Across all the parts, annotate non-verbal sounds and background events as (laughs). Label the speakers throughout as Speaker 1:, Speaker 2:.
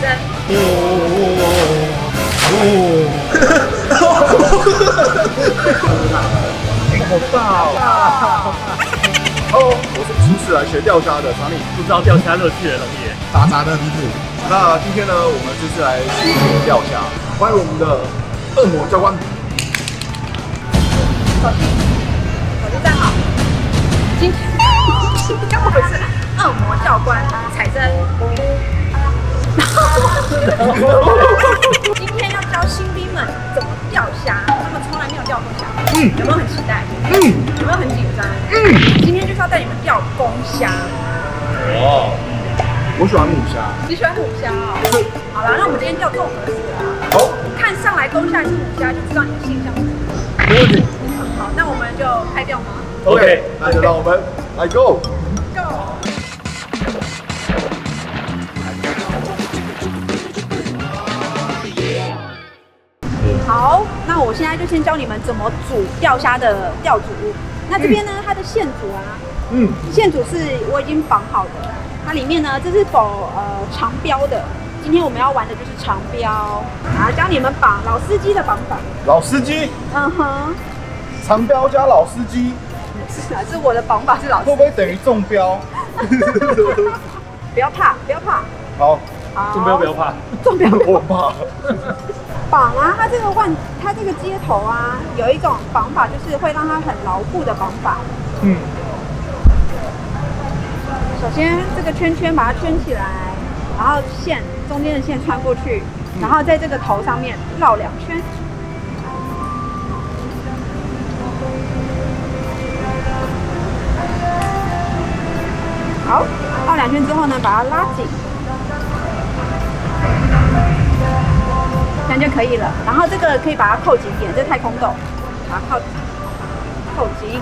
Speaker 1: 参。
Speaker 2: 好大哦！哦，我是初次来学钓虾的查理，
Speaker 3: 不知道钓虾乐趣的龙爷。
Speaker 4: 渣渣的鼻子。
Speaker 2: 那今天呢，我们就是来学习钓虾，欢迎我们的恶魔教官。
Speaker 1: 手机，手机站好。今天，今天我是恶魔教官彩珍。今天要教新兵们怎么钓虾，他们从来没有钓过虾，嗯，有没有很期待？嗯，有没有很紧张？嗯，今天就是要带你们钓公虾。
Speaker 2: 哦，我喜欢母虾。
Speaker 1: 你喜欢母虾哦？好了，那我们今天钓综合式啊。
Speaker 2: 好，
Speaker 1: 看上来公虾还是母虾，就知道你的性向是什么。
Speaker 2: 没问题。
Speaker 1: 好，那我们就开钓吗
Speaker 2: OK，那就让我们来 Go。
Speaker 1: ？Go！那我现在就先教你们怎么煮钓虾的钓煮。那这边呢，它的线组啊，
Speaker 2: 嗯，
Speaker 1: 线组是我已经绑好的，它里面呢，这是否呃长标的。今天我们要玩的就是长标，啊，教你们绑老司机的绑法。
Speaker 2: 老司机，
Speaker 1: 嗯哼，
Speaker 2: 长标加老司机，
Speaker 1: 是啊，是我的绑法是老司
Speaker 2: 会不会等于中标？(laughs)
Speaker 1: 不要怕，不要怕，
Speaker 2: 好，
Speaker 1: 好，
Speaker 3: 中标不要怕，
Speaker 1: 中标
Speaker 2: 我怕。
Speaker 1: 绑啊，它这个换它这个接头啊，有一种绑法就是会让它很牢固的绑法。
Speaker 2: 嗯，
Speaker 1: 首先这个圈圈把它圈起来，然后线中间的线穿过去，然后在这个头上面绕两圈。好，绕两圈之后呢，把它拉紧，就可以了。然后这个可以把它扣紧一点，这太空豆，把它扣扣紧。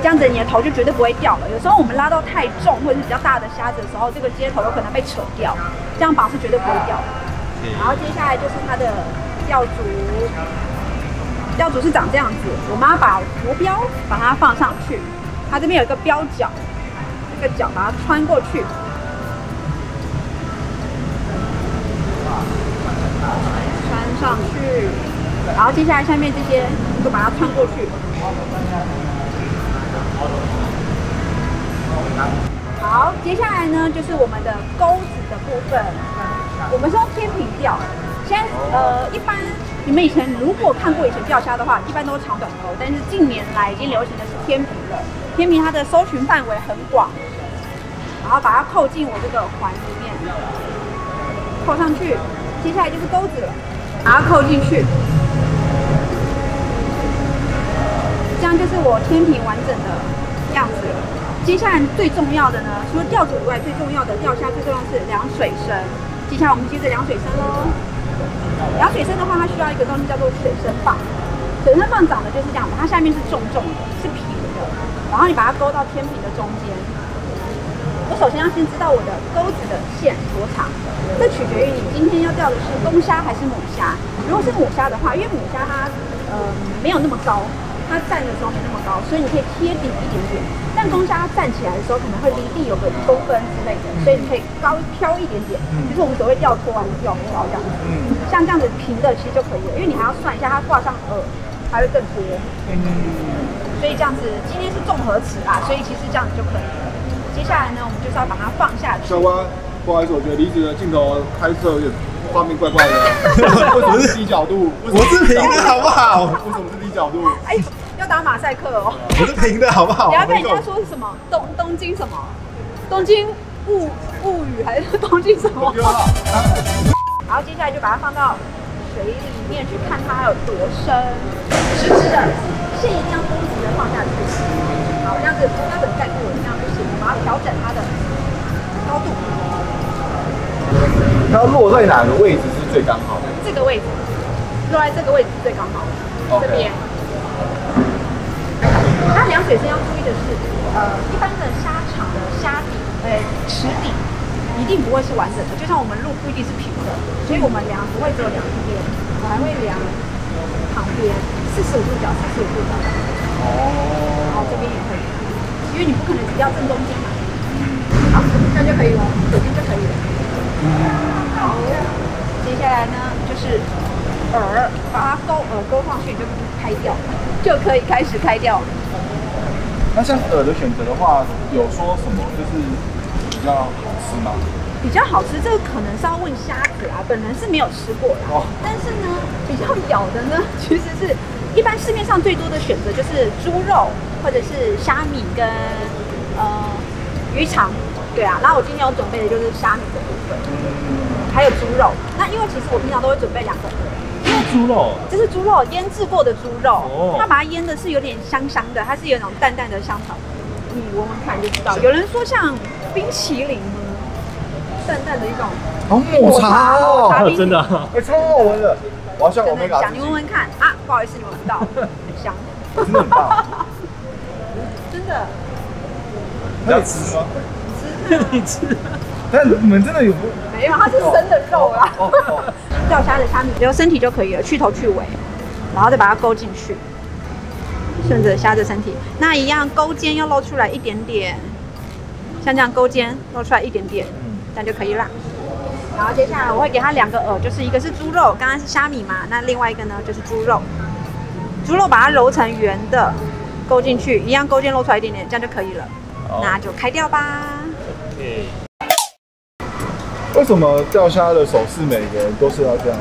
Speaker 1: 这样子你的头就绝对不会掉了。有时候我们拉到太重或者是比较大的虾子的时候，这个接头有可能被扯掉，这样绑是绝对不会掉的。然后接下来就是它的钓组，钓组是长这样子，我们要把浮标把它放上去，它这边有一个标角，这个角把它穿过去，穿上去，然后接下来下面这些就把它穿过去。好，接下来呢就是我们的钩子的部分。我们是用天平钓，现在呃一般你们以前如果看过以前钓虾的话，一般都是长短钩，但是近年来已经流行的是天平了。天平它的搜寻范围很广，然后把它扣进我这个环里面，扣上去，接下来就是钩子了，把它扣进去。这样就是我天平完整的样子了。接下来最重要的呢，除了钓组以外，最重要的钓虾最重要是量水深。接下来我们接着量水深喽。量水深的话，它需要一个东西叫做水深棒。水深棒长得就是这样的，它下面是重重的，是平的，然后你把它勾到天平的中间。我首先要先知道我的钩子的线多长，这取决于你今天要钓的是公虾还是母虾。如果是母虾的话，因为母虾它呃没有那么高，它站的时候没那么高，所以你可以贴底一点点。但公虾它站起来的时候可能会离地有个一公分之类的，所以你可以高飘一点点，就是我们所谓钓脱还是钓高这样子。
Speaker 2: 嗯，
Speaker 1: 像这样子平的其实就可以了，因为你还要算一下它挂上饵还会更多。所以这样子今天是综合词啊，所以其实这样子就可以了。接下来呢，我们就是要把它放下去。
Speaker 2: 教官，不好意思，我觉得离子的镜头拍摄有点画面怪怪的，(laughs) 为什么是低角度？
Speaker 4: 我是平的好不好？
Speaker 2: 为什么是低角度？
Speaker 1: 哎呦，要打马赛克哦！
Speaker 4: 我是平的好不好？
Speaker 1: 你要被人家说是什么东东京什么东京物物语还是东京什么？然后接下来就把它放到水里面去看它有多深，直直的线一定要绷直的放下去。好，这样子它整个盖住了，这样就行，要调整它的高度。
Speaker 2: 它落在哪个位置是最刚好的？
Speaker 1: 这个位置落在这个位置是最刚好的这边。那量水深要注意的是，呃，一般的虾场的虾底，呃，池底一定不会是完整的，就像我们路不一定是平的，所以我们量不会只有量一边，我还会量旁边四十五度角、四十五度角，哦然后这边也可以，因为你不可能只要正中间嘛。好，这样就可以了，这边就可以了。好，接下来呢就是耳，把它勾耳勾上去就开钓，就可以开始开钓。
Speaker 2: 那像耳的选择的话，有说什么就是比较好吃吗？
Speaker 1: 比较好吃，这个可能是要问虾子啊，本人是没有吃过的。
Speaker 2: 哦
Speaker 1: 但是呢，比较咬的呢，其实是一般市面上最多的选择就是猪肉或者是虾米跟呃鱼肠，对啊。然后我今天有准备的就是虾米的部分，还有猪肉。那因为其实我平常都会准备两个饵，
Speaker 3: 猪肉，
Speaker 1: 这是猪肉腌制过的猪肉，
Speaker 3: 哦
Speaker 1: 它把它腌的是有点香香的，它是有那种淡淡的香草，你闻闻看就知道。有人说像冰淇淋呢，淡淡的一种
Speaker 2: 好抹茶哦，(laughs)
Speaker 3: 真的啊，
Speaker 2: 哎，超好闻的。我要像欧米伽
Speaker 1: 真的很香，你闻闻看啊！不好意思，你闻不到，很香，
Speaker 2: 真的很棒。
Speaker 1: 真的。
Speaker 2: 你要吃吗？(laughs)
Speaker 3: 你吃，
Speaker 2: 但你们真的有不？
Speaker 1: 没有，它是生的肉啊。
Speaker 2: 哦哦 (laughs)
Speaker 1: 钓虾的虾米只有身体就可以了，去头去尾，然后再把它勾进去，顺着虾的身体。那一样勾尖要露出来一点点，像这样勾尖露出来一点点，这样就可以了。然后接下来我会给它两个饵，就是一个是猪肉，刚刚是虾米嘛，那另外一个呢就是猪肉。猪肉把它揉成圆的，勾进去，一样勾进露出来一点点，这样就可以了。那就开掉吧。
Speaker 2: 为什么钓虾的手势每个人都是要这样？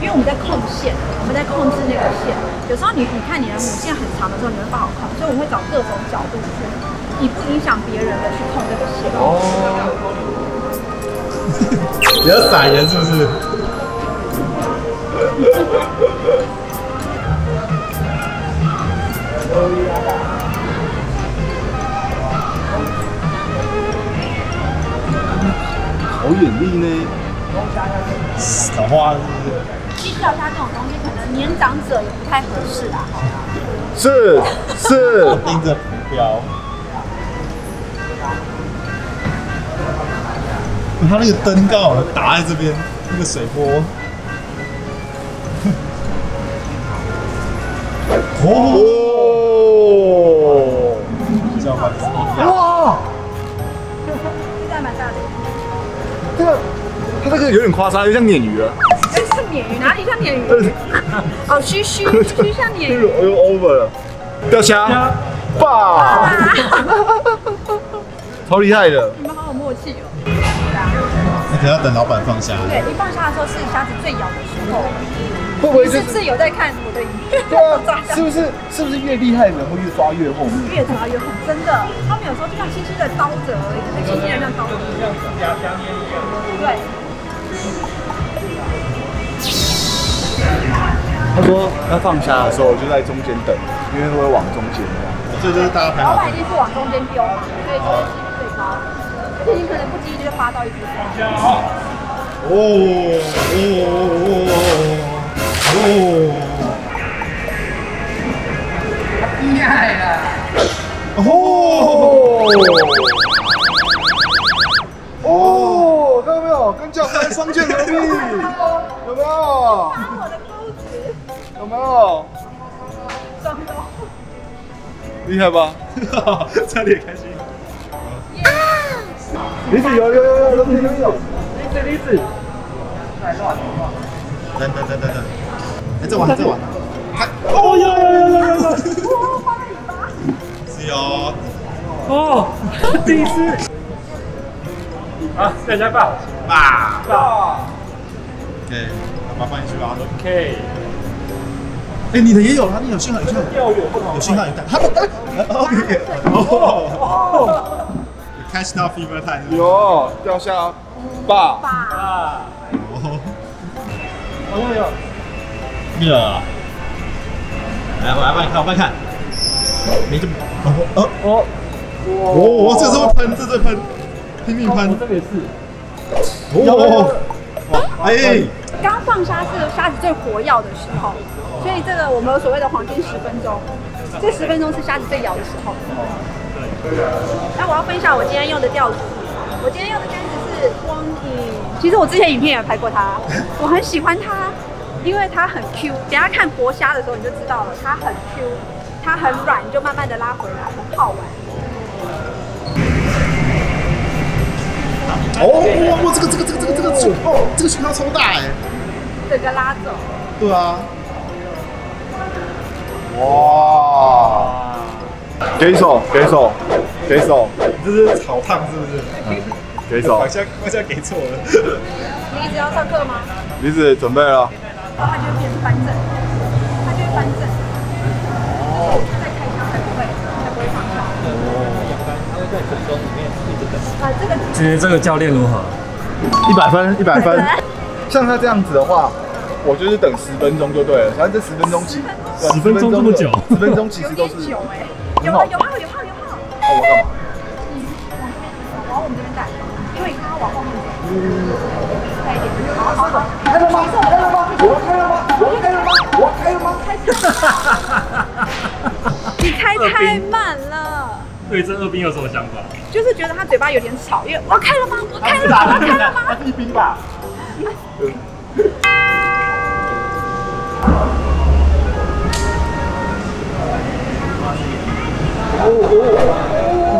Speaker 1: 因为我们在控线，我们在控制那个线。有时候你你看你的母线很长的时候，你会不好控，所以我们会找各种角度去，以不影响别人的去控这个线。
Speaker 2: 哦，(laughs)
Speaker 4: 比较撒盐是不是？
Speaker 2: 好眼力呢。
Speaker 4: 撒花是不是？
Speaker 1: 其实钓虾这种东西，可能年长者也不太合适啊。
Speaker 2: 是是，
Speaker 4: 盯着浮标。他那个灯刚好打在这边，那个水波。哦，
Speaker 2: 哇，
Speaker 1: 现在蛮大的，
Speaker 2: 这个它这个有点夸张，有点像鲶鱼啊。
Speaker 1: 这是鲶鱼，哪里像鲶鱼？(laughs) 哦，须须须像鲶鱼。
Speaker 2: 这个哎呦 over 了，钓虾，爸，超厉害的。
Speaker 1: 你们好有默契哦。
Speaker 4: 你可能要等老板放下。
Speaker 1: 对，一放下的时候是虾子最咬的时候。
Speaker 2: 会不会就是
Speaker 1: 是是有在看我的影片？
Speaker 2: 对啊？是不是是不是越厉害的人会越抓越后面？
Speaker 1: 越抓越厚，真的。他们有时候就像轻轻的刀着而已，就是轻轻的像刀着。对，
Speaker 2: 他说他放虾的时候就在中间等，因为会往中间这样。
Speaker 4: 这就是大家排好
Speaker 1: 老板一定是往中间丢嘛，所以这个几率最高。而且你可能不经意就发到一只虾。
Speaker 4: 哦哦哦哦！厉害了！哦
Speaker 2: 哦，看到没有？跟教官双剑合璧，有没有？
Speaker 1: 发我的钩子，
Speaker 2: 有没有？厉害吧？(laughs)
Speaker 4: 差点开心。
Speaker 2: 李子有有有有有有有。
Speaker 4: 等等等等等，哎，再玩再玩。
Speaker 3: 哦，有有有有有有，
Speaker 1: 哦，放在尾巴。
Speaker 4: 是哟。
Speaker 3: 哦，(laughs) 第一次。啊，大家抱
Speaker 4: 爸。
Speaker 3: 抱
Speaker 4: OK，把它放进去吧。
Speaker 3: ，OK，
Speaker 4: 哎，你的也有了，你有信号，有信号，有信号，有带。他的哎，OK。哦。Catch 到 fever time。
Speaker 2: 有掉下，爸。
Speaker 1: 爸，
Speaker 3: 啊，
Speaker 4: 哦。
Speaker 3: 好像有，
Speaker 4: 热啊！来，我来帮你看，我帮你看。没这么哦哦
Speaker 3: 哦，
Speaker 4: 哦，这是会喷，这是会喷，拼命
Speaker 3: 我
Speaker 4: 喷。
Speaker 3: 这个也是，
Speaker 4: 哦，哇，哎，
Speaker 1: 刚放虾是虾子最活跃的时候，所以这个我们有所谓的黄金十分钟，这十分钟是虾子最咬的时候。那我要分享我今天用的钓具，我今天用的竿子是光影，其实我之前影片也拍过它，我很喜欢它，因为它很 Q。等下看活虾的时候你就知道了，它很 Q，它很软，你就慢慢的拉回来，很好玩。
Speaker 4: 哦，哇哇，这个这个这个这个这个讯号，这个讯号超大哎。
Speaker 1: 整个拉走。
Speaker 4: 对啊。哇！
Speaker 2: 给手，给手，给手，
Speaker 4: 这是炒烫是不是？
Speaker 2: 给手
Speaker 4: 好。像好像给错了。
Speaker 1: 你一直要上课吗？
Speaker 2: 李子准备了。
Speaker 1: 然后它就会变成翻正，它就会翻正。哦。在开枪才不会，才不会放枪。啊，这个
Speaker 3: 今天这个教练如何？
Speaker 2: 一百分，一百分。(laughs) 像他这样子的话，我就是等十分钟就对了。反正这十分钟起，对
Speaker 3: 10分钟这么久
Speaker 2: 十分钟其实都是。
Speaker 1: 点久哎。有啊，有号，有号，有号。
Speaker 2: 哦，我干嘛？
Speaker 1: 往我们这边带，因为他往后面走。带一点，好好好。开了吗？开了吗？我开了吗？我开了吗？我开了吗？开你开太慢了，
Speaker 3: 对这二兵有什么想法？
Speaker 1: 就是觉得他嘴巴有点吵，因为我开了吗？我开了吗？我开了吗？
Speaker 2: 他一兵吧。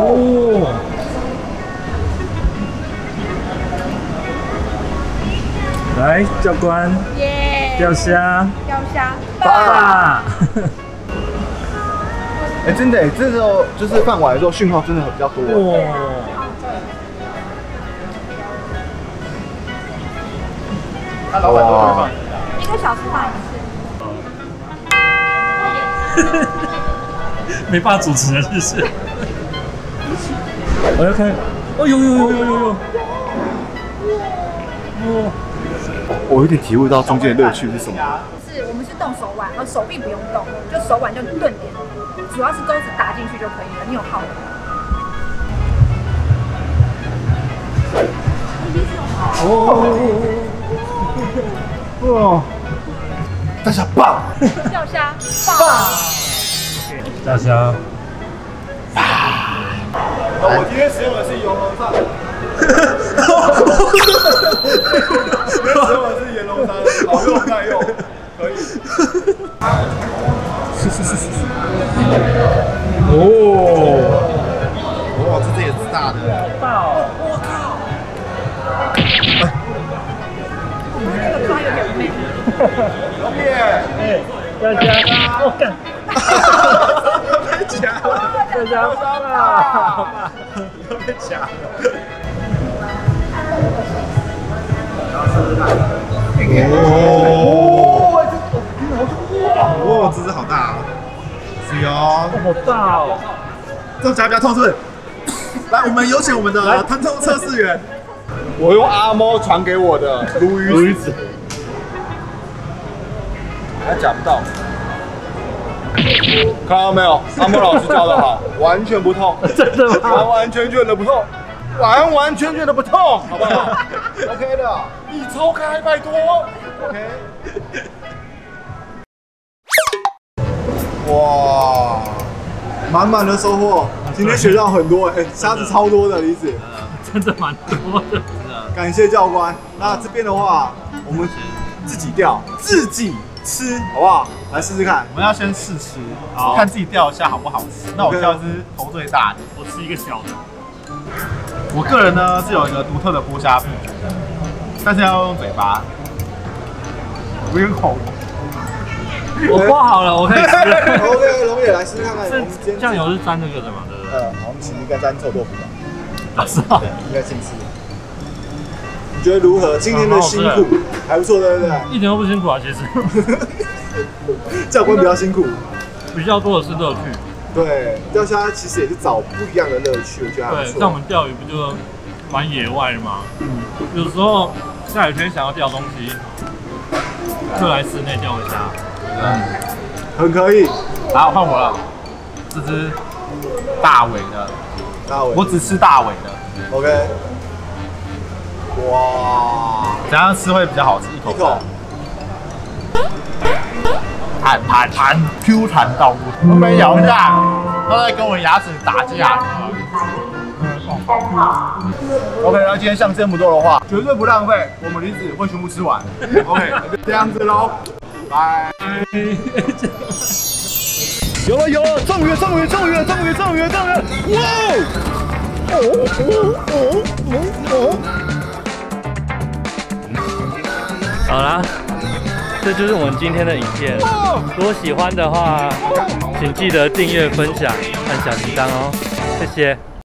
Speaker 3: 哦，来，教官，
Speaker 1: 耶！
Speaker 3: 钓虾，
Speaker 1: 钓虾，
Speaker 3: 爸，(laughs)
Speaker 2: 哎，真的哎，这时候就是放完之后讯号真的比较多。
Speaker 3: 哇，
Speaker 2: 他老板都会放。
Speaker 1: 一个小时放一次。(laughs)
Speaker 3: 没办法主持了，是不是？我要看，哦呦呦呦呦呦呦，哇，
Speaker 2: 我有点体会到中间的乐趣是什么。
Speaker 1: 是我们是动手腕，而手臂不用动，就手腕就顿点，主要是钩子打进去就可以了。你有号的。
Speaker 2: 哇！大家棒！
Speaker 1: 钓虾，棒！
Speaker 3: 大虾，
Speaker 2: 我今天使用的是游龙扇。今天使用的是岩龙扇，好用耐用，可以。
Speaker 3: 哦，
Speaker 4: 哇，这只也是大的。
Speaker 1: 大哦，我靠这个抓有点累。
Speaker 2: 龙爷，
Speaker 3: 哎，大虾，我干，
Speaker 2: 太假了，
Speaker 3: 大虾杀了，
Speaker 4: 又被夹了。哦，哇，这只好大啊！是哦，
Speaker 3: 好大哦，
Speaker 4: 这种夹比较痛是不是？(coughs) 来，我们有请我们的疼痛测试员。
Speaker 2: 我用阿猫传给我的鲈鱼子，还夹不到。看到没有？阿猫老师教的好，(laughs) 完全不痛，
Speaker 3: 真的吗？
Speaker 2: 完完全全的不痛，完完全全的不痛，好不好？OK 的，你抽开，拜托。OK。哇，满满的收获，今天学到很多哎，虾子超多的，李子。
Speaker 3: 真的蛮多的，
Speaker 2: 感谢教官。那这边的话，我们自己钓，自己吃，好不好？来试试看。
Speaker 4: 我们要先试吃，
Speaker 3: 好
Speaker 4: 看自己钓的虾好不好吃。那我钓一只头最大的。
Speaker 3: 我吃一个小的，
Speaker 4: 我个人呢是有一个独特的剥虾秘诀，但是要用嘴巴，不用口。
Speaker 3: 我剥好了，我可以吃了。(laughs)
Speaker 2: OK，龙也来试试看看。
Speaker 3: 是酱油是沾这个的嘛？对不对？
Speaker 2: 呃，好，我们请一个沾臭豆腐吧。
Speaker 3: 啊是啊，
Speaker 2: 应该先吃。你觉得如何？今天的辛苦还不错，对不对？
Speaker 3: 一点都不辛苦啊，其实 (laughs)
Speaker 2: 教官比较辛苦。
Speaker 3: 比较多的是乐趣。
Speaker 2: 对，钓虾其实也是找不一样的乐趣，我觉得还
Speaker 3: 对，
Speaker 2: 不错。
Speaker 3: 像我们钓鱼不就玩野外嘛？嗯，有时候下雨天想要钓东西，就来室内钓一下。
Speaker 2: 嗯很可以。
Speaker 4: 然后换我了，这只大尾的，
Speaker 2: 大尾
Speaker 4: 我只吃大尾的
Speaker 2: ，OK。哇，
Speaker 4: 怎样吃会比较好吃？一口
Speaker 2: 一口。
Speaker 4: 弹弹弹 q 弹到不停我们咬一下他在跟我牙齿打架。
Speaker 2: Ok 那今天像这么多的话绝对不浪费。我们梨子会全部吃完。Ok 就 (laughs) 这样子喽拜有了有了终于终于终于终于终于终于哇哦哦哦哦哦
Speaker 3: 好了这就是我们今天的影片。如果喜欢的话，请记得订阅、分享、按小铃铛哦，谢谢。